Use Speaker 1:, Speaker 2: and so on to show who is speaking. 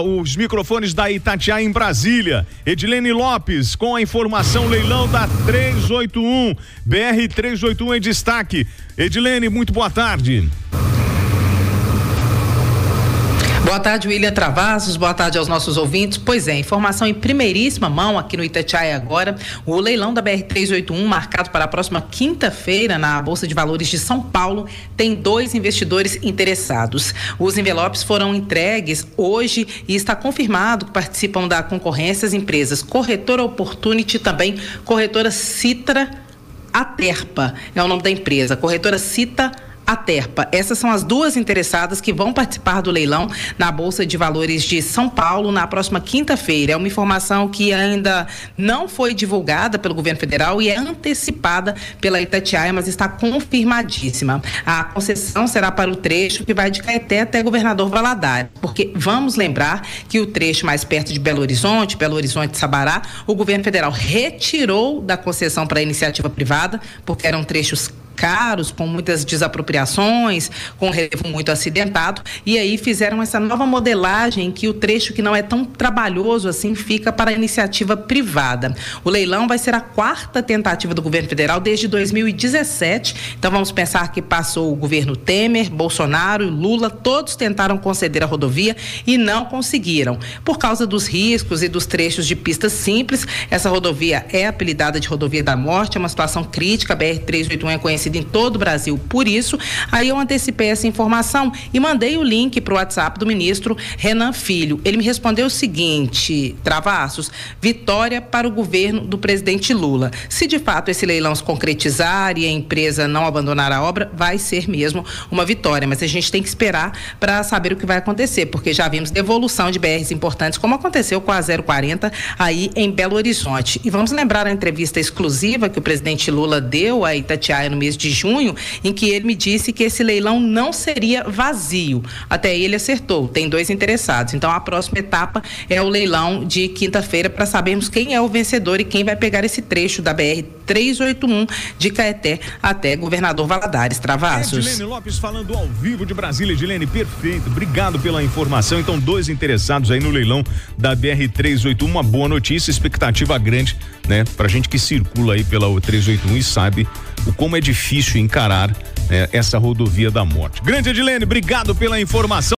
Speaker 1: os microfones da Itatiaia em Brasília. Edilene Lopes com a informação leilão da 381. BR 381 em destaque. Edilene, muito boa tarde.
Speaker 2: Boa tarde, William Travassos. Boa tarde aos nossos ouvintes. Pois é, informação em primeiríssima mão aqui no Itatiaia agora. O leilão da BR-381, marcado para a próxima quinta-feira na Bolsa de Valores de São Paulo, tem dois investidores interessados. Os envelopes foram entregues hoje e está confirmado que participam da concorrência as empresas Corretora Opportunity também Corretora Citra Aterpa. É o nome da empresa. Corretora Cita a Terpa. Essas são as duas interessadas que vão participar do leilão na Bolsa de Valores de São Paulo na próxima quinta-feira. É uma informação que ainda não foi divulgada pelo governo federal e é antecipada pela Itatiaia, mas está confirmadíssima. A concessão será para o trecho que vai de Caeté até Governador Valadares, porque vamos lembrar que o trecho mais perto de Belo Horizonte, Belo Horizonte Sabará, o governo federal retirou da concessão para iniciativa privada, porque eram trechos caros, com muitas desapropriações, com relevo muito acidentado, e aí fizeram essa nova modelagem que o trecho que não é tão trabalhoso assim fica para a iniciativa privada. O leilão vai ser a quarta tentativa do governo federal desde 2017. Então vamos pensar que passou o governo Temer, Bolsonaro Lula, todos tentaram conceder a rodovia e não conseguiram. Por causa dos riscos e dos trechos de pistas simples, essa rodovia é apelidada de rodovia da morte, é uma situação crítica, a BR 381 é conhecida em todo o Brasil. Por isso, aí eu antecipei essa informação e mandei o link para o WhatsApp do ministro Renan Filho. Ele me respondeu o seguinte: Travassos, vitória para o governo do presidente Lula. Se de fato esse leilão se concretizar e a empresa não abandonar a obra, vai ser mesmo uma vitória. Mas a gente tem que esperar para saber o que vai acontecer, porque já vimos devolução de BRs importantes, como aconteceu com a 040 aí em Belo Horizonte. E vamos lembrar a entrevista exclusiva que o presidente Lula deu a Itatiaia no mês mês de junho, em que ele me disse que esse leilão não seria vazio. Até aí ele acertou, tem dois interessados. Então a próxima etapa é o leilão de quinta-feira para sabermos quem é o vencedor e quem vai pegar esse trecho da BR 381 de Caeté até Governador Valadares Travassos.
Speaker 1: Edilene Lopes falando ao vivo de Brasília. Edilene, perfeito. Obrigado pela informação. Então, dois interessados aí no leilão da BR 381. Uma boa notícia, expectativa grande, né? Pra gente que circula aí pela 381 e sabe o como é difícil encarar né, essa rodovia da morte. Grande Edilene, obrigado pela informação.